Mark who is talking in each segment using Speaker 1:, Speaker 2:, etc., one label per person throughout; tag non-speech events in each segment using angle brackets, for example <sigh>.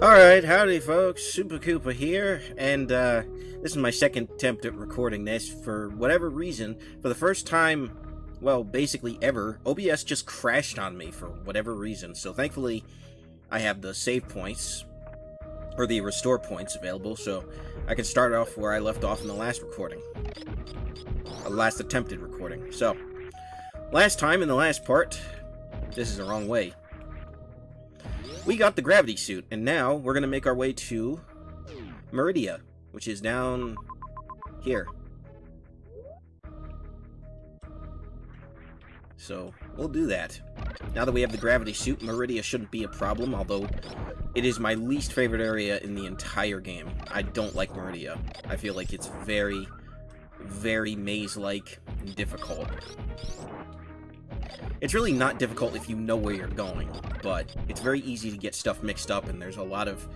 Speaker 1: Alright, howdy folks, Super Koopa here, and uh, this is my second attempt at recording this. For whatever reason, for the first time, well, basically ever, OBS just crashed on me for whatever reason, so thankfully I have the save points, or the restore points available, so I can start off where I left off in the last recording. The last attempted recording. So, last time in the last part, this is the wrong way. We got the gravity suit, and now we're to make our way to Maridia, which is down here. So, we'll do that. Now that we have the gravity suit, Maridia shouldn't be a problem, although it is my least favorite area in the entire game. I don't like Maridia. I feel like it's very, very maze-like and difficult. It's really not difficult if you know where you're going, but it's very easy to get stuff mixed up, and there's a lot of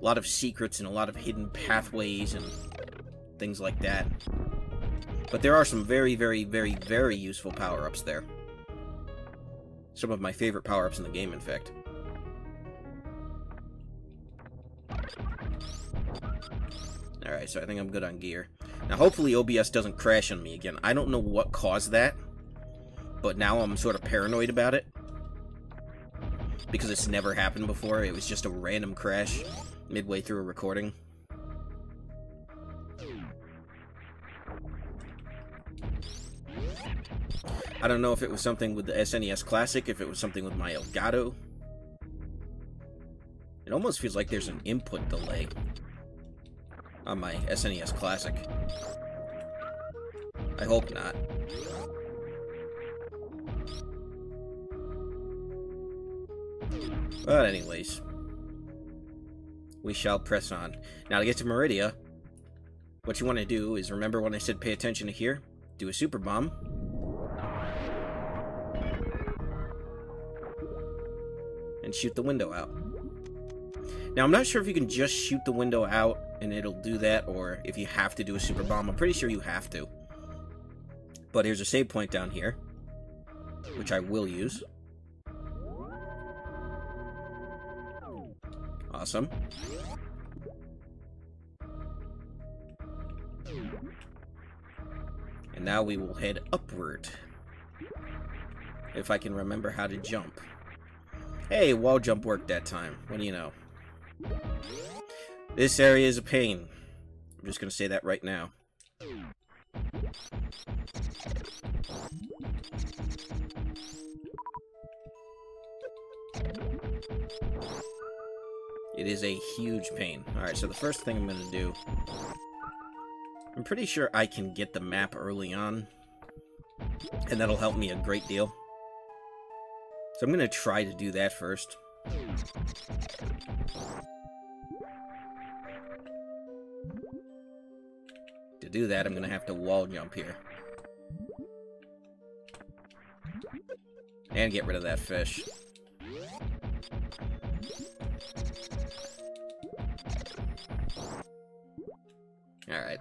Speaker 1: a lot of secrets and a lot of hidden pathways and things like that. But there are some very, very, very, very useful power-ups there. Some of my favorite power-ups in the game, in fact. Alright, so I think I'm good on gear. Now, hopefully OBS doesn't crash on me again. I don't know what caused that but now I'm sort of paranoid about it. Because it's never happened before. It was just a random crash midway through a recording. I don't know if it was something with the SNES Classic, if it was something with my Elgato. It almost feels like there's an input delay on my SNES Classic. I hope not. But anyways, we shall press on. Now to get to Maridia, what you want to do is remember when I said pay attention to here, do a super bomb. And shoot the window out. Now, I'm not sure if you can just shoot the window out and it'll do that, or if you have to do a super bomb. I'm pretty sure you have to. But here's a save point down here, which I will use. Awesome. And now we will head upward. If I can remember how to jump. Hey, wall jump worked that time. What do you know? This area is a pain. I'm just going to say that right now. It is a huge pain. Alright, so the first thing I'm going to do... I'm pretty sure I can get the map early on. And that'll help me a great deal. So I'm going to try to do that first. To do that, I'm going to have to wall jump here. And get rid of that fish.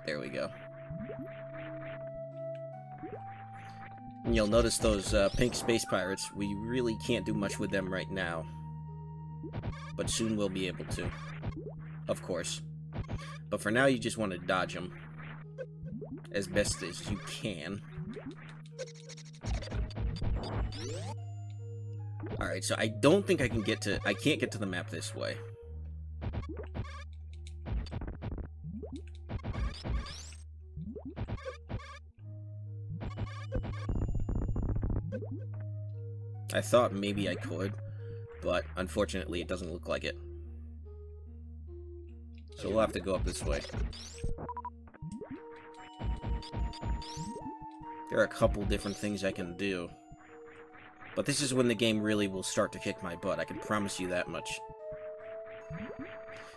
Speaker 1: There we go. And you'll notice those uh, pink space pirates, we really can't do much with them right now. But soon we'll be able to. Of course. But for now, you just want to dodge them. As best as you can. Alright, so I don't think I can get to... I can't get to the map this way. I thought maybe I could, but unfortunately it doesn't look like it. So we'll have to go up this way. There are a couple different things I can do. But this is when the game really will start to kick my butt, I can promise you that much.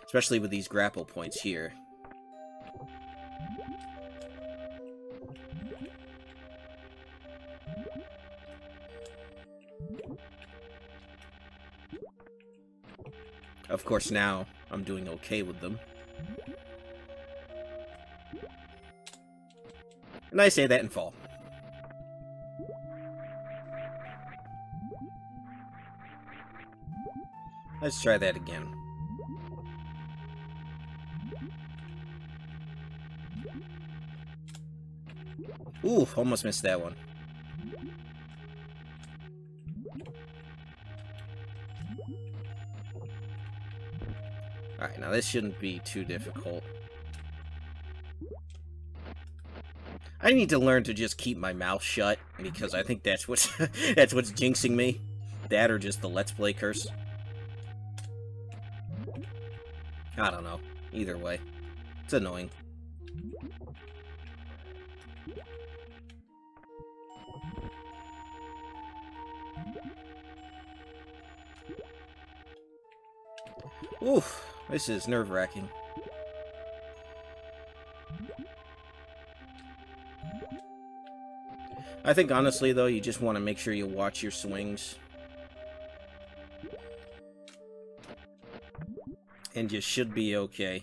Speaker 1: Especially with these grapple points here. Of course, now I'm doing okay with them. And I say that and fall. Let's try that again. Ooh, almost missed that one. Alright, now this shouldn't be too difficult. I need to learn to just keep my mouth shut, because I think that's what's <laughs> that's what's jinxing me. That or just the Let's Play curse. I don't know. Either way. It's annoying. Oof, this is nerve-wracking. I think honestly though, you just want to make sure you watch your swings. And you should be okay.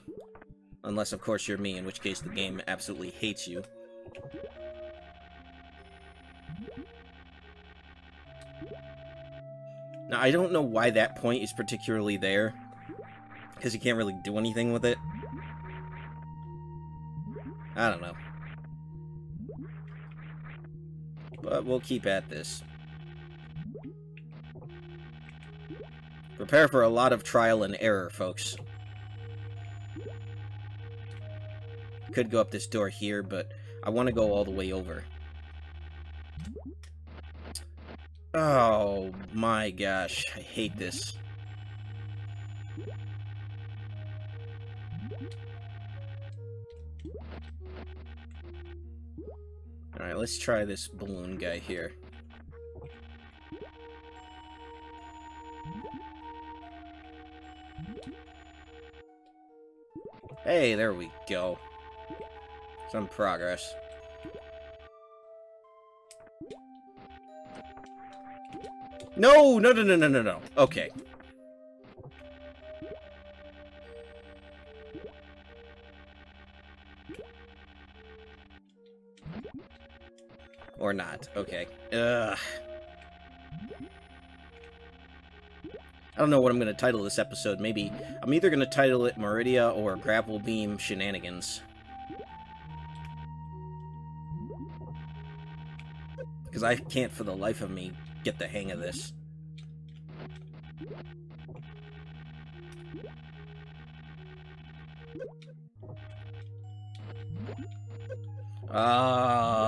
Speaker 1: Unless of course you're me, in which case the game absolutely hates you. Now, I don't know why that point is particularly there. Because you can't really do anything with it. I don't know. But we'll keep at this. Prepare for a lot of trial and error, folks. Could go up this door here, but I want to go all the way over. Oh my gosh, I hate this. Alright, let's try this balloon guy here. Hey, there we go. Some progress. No, no, no, no, no, no, no. Okay. Or not. Okay. Ugh. I don't know what I'm going to title this episode. Maybe I'm either going to title it Maridia or Grapple Beam Shenanigans. Because I can't for the life of me get the hang of this. Ah,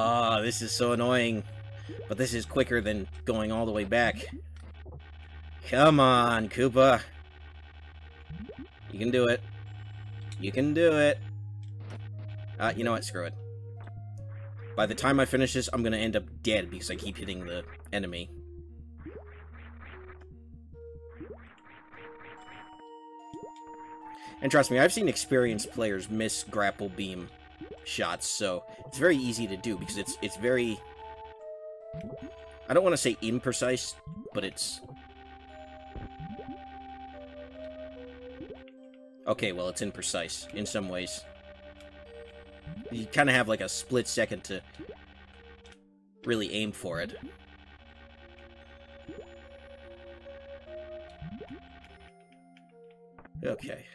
Speaker 1: this is so annoying. But this is quicker than going all the way back. Come on, Koopa. You can do it. You can do it. Uh, you know what? Screw it. By the time I finish this, I'm gonna end up dead because I keep hitting the enemy. And trust me, I've seen experienced players miss grapple beam shots, so it's very easy to do because it's it's very I don't want to say imprecise, but it's Okay, well, it's imprecise in some ways. You kind of have like a split second to really aim for it. Okay.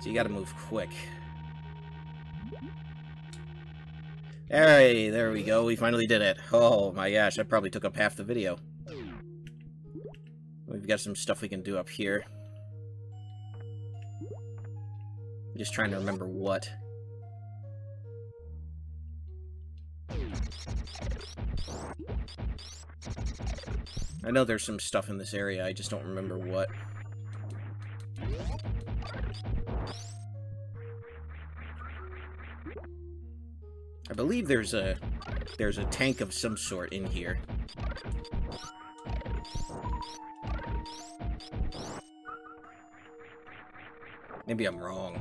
Speaker 1: So you gotta move quick. Hey, there we go. We finally did it. Oh my gosh, that probably took up half the video. We've got some stuff we can do up here. just trying to remember what. I know there's some stuff in this area, I just don't remember what. I believe there's a there's a tank of some sort in here. Maybe I'm wrong.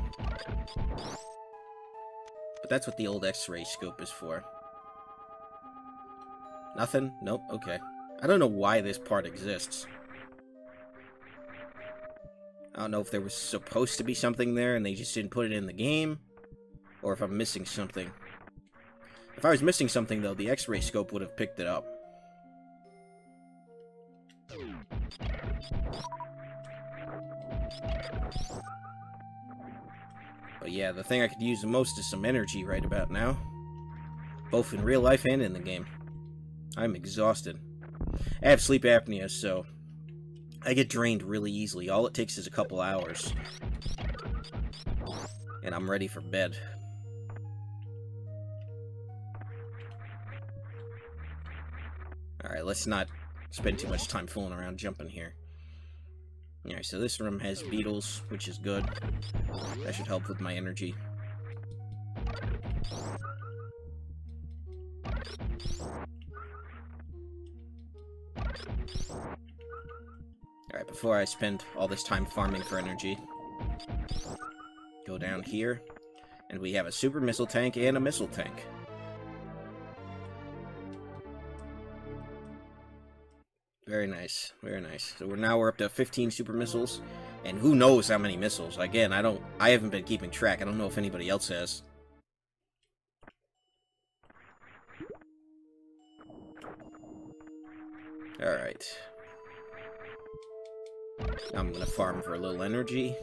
Speaker 1: But that's what the old x-ray scope is for. Nothing? Nope, okay. I don't know why this part exists. I don't know if there was supposed to be something there and they just didn't put it in the game, or if I'm missing something. If I was missing something, though, the X-ray scope would have picked it up. But yeah, the thing I could use the most is some energy right about now. Both in real life and in the game. I'm exhausted. I have sleep apnea, so I get drained really easily. All it takes is a couple hours. And I'm ready for bed. Let's not spend too much time fooling around jumping here. Alright, so this room has beetles, which is good. That should help with my energy. Alright, before I spend all this time farming for energy, go down here, and we have a super missile tank and a missile tank. Very nice, very nice. So we're now we're up to 15 super missiles, and who knows how many missiles. Again, I don't, I haven't been keeping track. I don't know if anybody else has. Alright. I'm gonna farm for a little energy.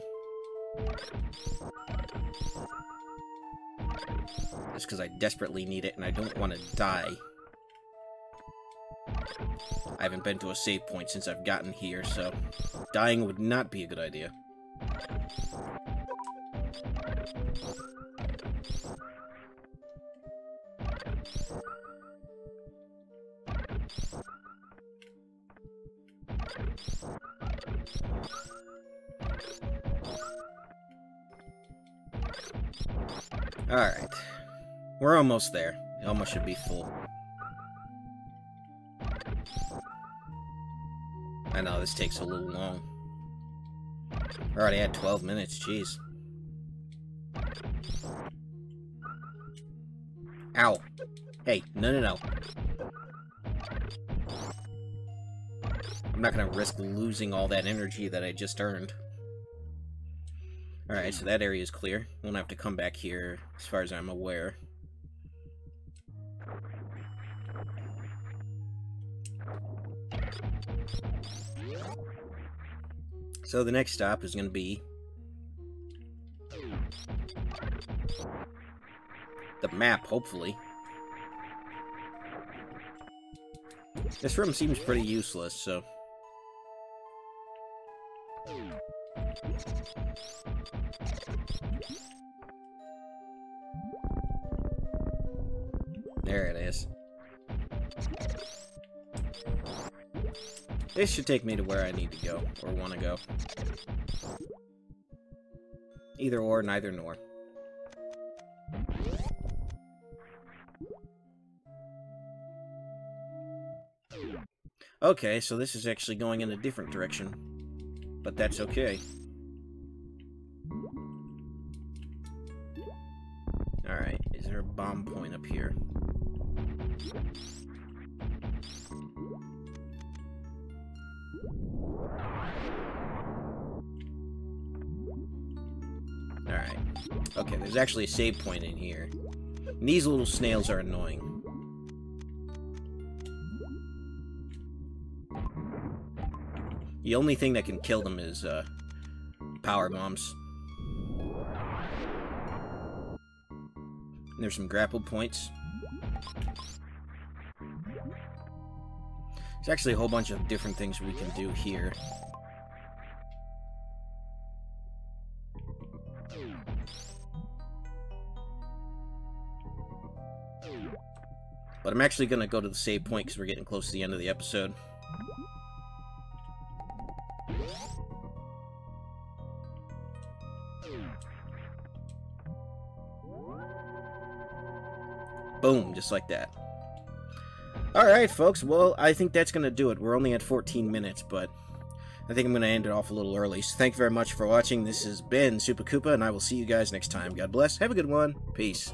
Speaker 1: Just because I desperately need it and I don't want to die. I haven't been to a save point since I've gotten here, so dying would not be a good idea. Alright. We're almost there. It almost should be full. I know, this takes a little long. I already had 12 minutes, jeez. Ow. Hey, no, no, no. I'm not gonna risk losing all that energy that I just earned. Alright, so that area is clear. Won't have to come back here, as far as I'm aware. So the next stop is going to be the map, hopefully. This room seems pretty useless, so... This should take me to where I need to go, or want to go. Either or, neither nor. Okay, so this is actually going in a different direction. But that's okay. Alright, is there a bomb point up here? Alright. Okay, there's actually a save point in here. And these little snails are annoying. The only thing that can kill them is, uh, power bombs. And there's some grapple points. There's actually a whole bunch of different things we can do here. But I'm actually going to go to the save point because we're getting close to the end of the episode. Boom, just like that. Alright, folks, well, I think that's going to do it. We're only at 14 minutes, but I think I'm going to end it off a little early. So thank you very much for watching. This has been Super Koopa, and I will see you guys next time. God bless. Have a good one. Peace.